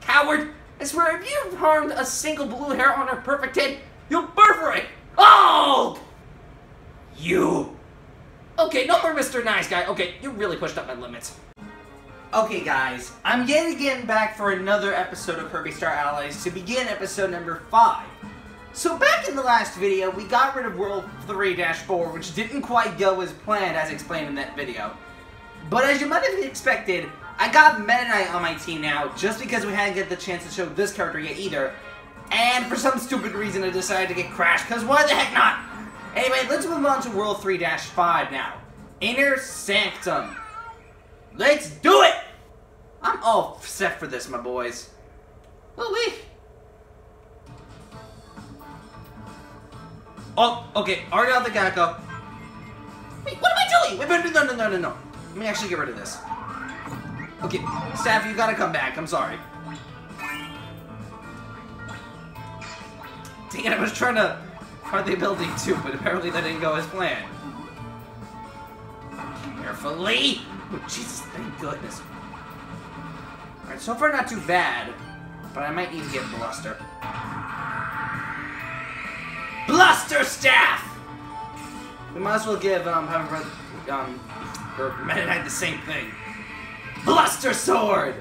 Coward! I swear, if you've harmed a single blue hair on her perfect head, you'll burn for it! Oh! You! Okay, no more Mr. Nice Guy. Okay, you really pushed up my limits. Okay guys, I'm yet again back for another episode of Kirby Star Allies to begin episode number 5. So back in the last video, we got rid of World 3-4, which didn't quite go as planned as explained in that video. But as you might have expected, I got Meta Knight on my team now, just because we hadn't get the chance to show this character yet either. And for some stupid reason I decided to get Crash, because why the heck not? Anyway, let's move on to World 3-5 now. Inner Sanctum. Let's do it! I'm all set for this, my boys. Woo-wee. Oh, okay, already got the Gecko. Wait, what am I doing? Wait, no, no, no, no, no. Let me actually get rid of this. Okay, Staff, you gotta come back. I'm sorry. Dang it, I was trying to find the ability too, but apparently that didn't go as planned. Carefully! Oh, Jesus, thank goodness. Alright, so far not too bad, but I might need to get Bluster. Bluster Staff! We might as well give, um, however, um, or Meta Knight the same thing. Bluster Sword!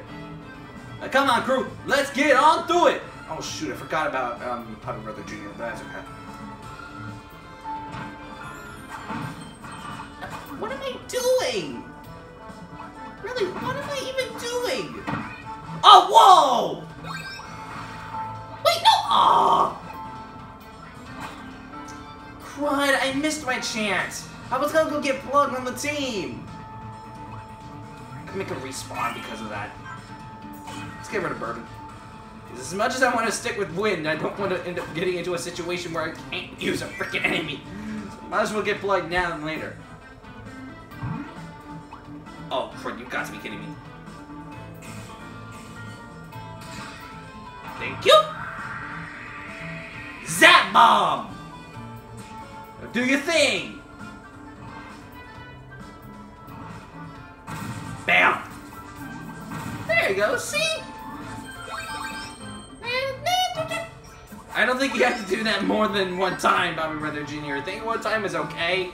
Now, come on, crew, let's get on through it! Oh shoot, I forgot about, um, Poppy Brother Jr., but that's okay. What am I doing? Really, what am I even doing? Oh, whoa! Wait, no! Aw! Crud, I missed my chance. I was gonna go get Plugg on the team. Make a respawn because of that. Let's get rid of Bourbon. As much as I want to stick with Wind, I don't want to end up getting into a situation where I can't use a freaking enemy. Might as well get Plugg now than later. Oh, crud, you got to be kidding me. Thank you! Zap Bomb! Do your thing! You go, see? I don't think you have to do that more than one time, Poppy Brother Jr. I think one time is okay.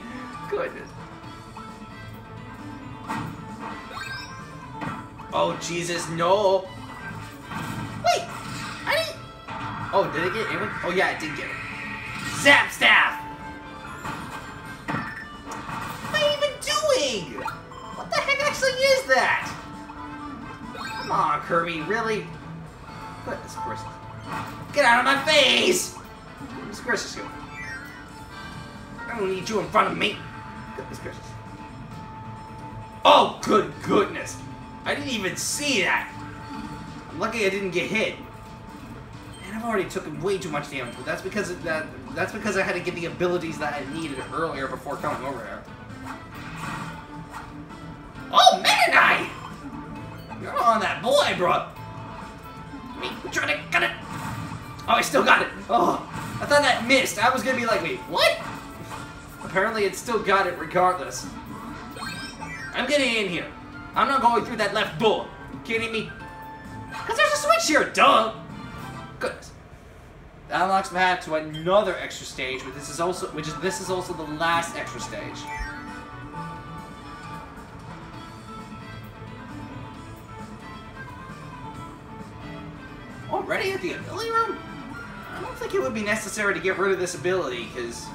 Goodness. Oh, Jesus, no. Wait, I didn't... Oh, did it get anyone? Oh, yeah, it did get it. Zap Staff! What am I even doing? What the heck actually is that? Come on, Kirby, really? Goodness gracious. Get out of my face! Goodness gracious, you. I don't need you in front of me. Goodness gracious. Oh, good goodness. I didn't even see that. I'm lucky I didn't get hit. And I've already took way too much damage, but that's because that. That's because I had to get the abilities that I needed earlier before coming over here. Oh, Meta Knight! You're on that boy, bro. Me trying to cut it. Oh, I still got it. Oh, I thought that missed. I was gonna be like, wait, what? Apparently, it still got it regardless. I'm getting in here. I'm not going through that left door. You kidding me? Cause there's a switch here, duh. Goodness. That unlocks hat to another extra stage, but this is also which is this is also the last extra stage. Already at the ability room? I don't think it would be necessary to get rid of this ability, because...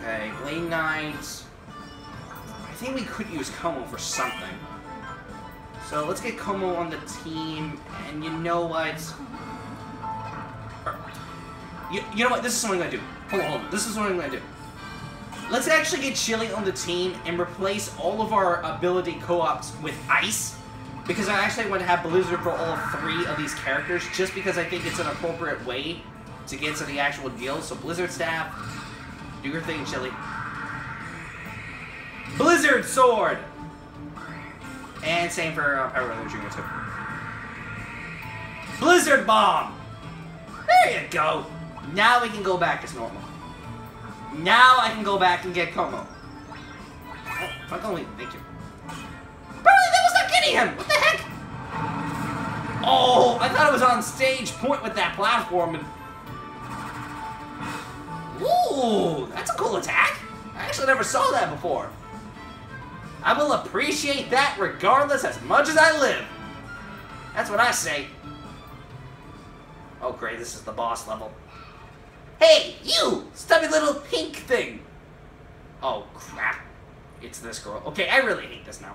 Okay, Blade Knight... I think we could use Como for something. So let's get Como on the team, and you know what? You, you know what? This is what I'm gonna do. Hold on, hold on. This is what I'm gonna do. Let's actually get Chilly on the team and replace all of our ability co-ops with Ice. Because I actually want to have Blizzard for all three of these characters, just because I think it's an appropriate way to get to the actual deal. So Blizzard Staff, do your thing, Chilly. Blizzard Sword! And same for uh, Power Ranger Jr. too. Blizzard Bomb! There you go! Now we can go back as normal. Now I can go back and get Como. Oh, fuck only, thank you. Getting him! What the heck? Oh, I thought it was on stage point with that platform and... Ooh, that's a cool attack. I actually never saw that before. I will appreciate that regardless as much as I live. That's what I say. Oh great, this is the boss level. Hey, you! Stubby little pink thing! Oh crap. It's this girl. Okay, I really hate this now.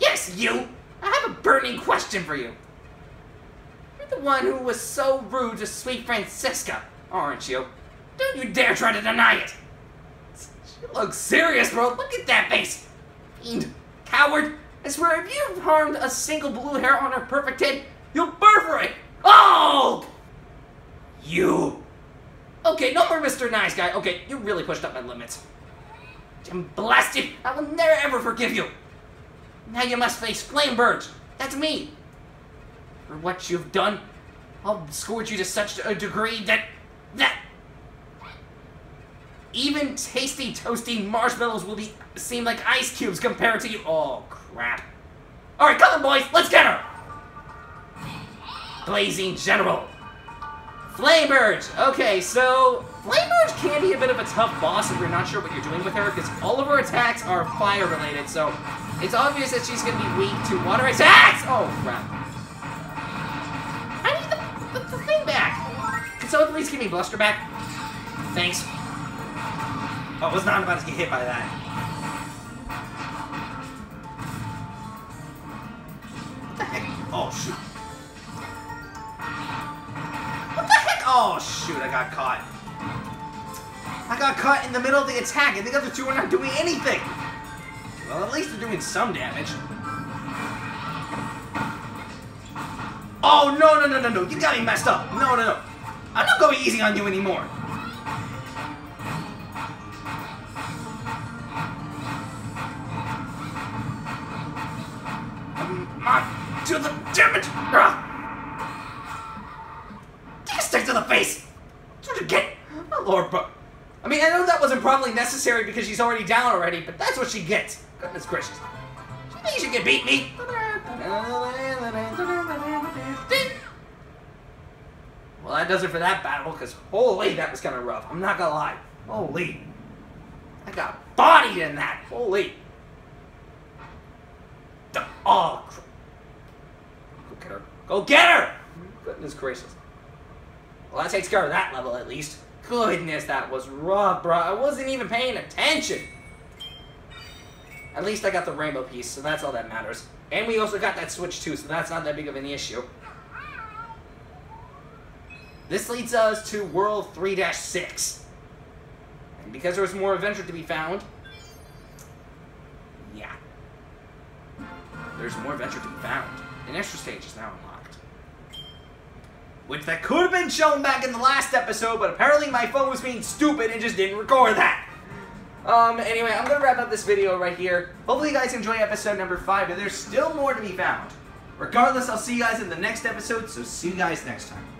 Yes, you! I have a burning question for you. You're the one who was so rude to sweet Francisca, aren't you? Don't you dare try to deny it! She looks serious, bro. Look at that face! Fiend. Coward. I swear, if you've harmed a single blue hair on her perfect head, you'll burn for it! Oh! You. Okay, no more Mr. Nice Guy. Okay, you really pushed up my limits. I'm blasted. I will never ever forgive you. Now you must face Flamberge. That's me. For what you've done, I'll scourge you to such a degree that... that... Even tasty, toasty marshmallows will be seem like ice cubes compared to you. Oh, crap. Alright, come on, boys. Let's get her. Blazing General. Flamberge! Okay, so Flamberge can be a bit of a tough boss if you're not sure what you're doing with her, because all of her attacks are fire related, so it's obvious that she's going to be weak to water attacks! Oh, crap. I need the, the, the thing back! Can someone please give me Bluster back? Thanks. Oh, I was not about to get hit by that. What the heck? Oh, shoot. What the heck? Oh, shoot, I got caught. Got caught in the middle of the attack, and the other two are not doing anything. Well, at least they're doing some damage. Oh, no, no, no, no, no. You got me messed up. No, no, no. I'm not going easy on you anymore. I'm on to the damage. Ah. Take a stick to the face. That's what you get. Oh, Lord, but... I mean, I know that wasn't probably necessary because she's already down already, but that's what she gets. Goodness gracious. She thinks she can beat me. Well, that does it for that battle, because holy, that was kind of rough. I'm not gonna lie. Holy. I got bodied in that. Holy. The- Oh, Go get her. Go get her! Goodness gracious. Well, that takes care of that level at least. Goodness, that was rough, bro. I wasn't even paying attention. At least I got the rainbow piece, so that's all that matters. And we also got that switch too, so that's not that big of an issue. This leads us to World 3-6. And because there was more adventure to be found, yeah. There's more adventure to be found. An extra stage is now unlocked. Which that could have been shown back in the last episode, but apparently my phone was being stupid and just didn't record that. Um, anyway, I'm gonna wrap up this video right here. Hopefully you guys enjoy episode number 5, but there's still more to be found. Regardless, I'll see you guys in the next episode, so see you guys next time.